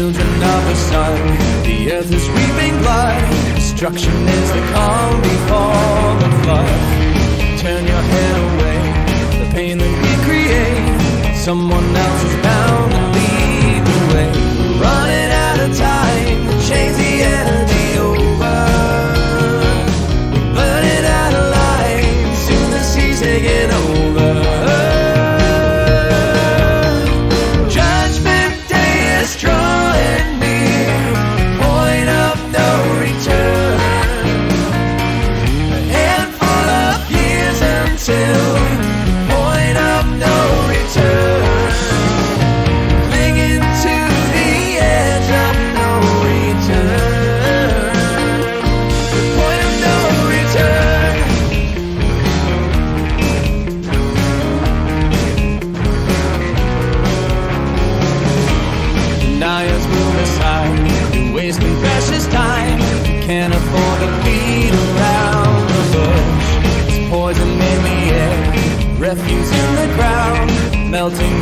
children of the sun. The earth is reaping blood. Destruction is the calm before the flood. Turn your head away. The pain that we create. Someone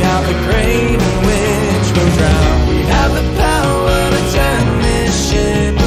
out the crate in which we drown. We have the power to turn this ship.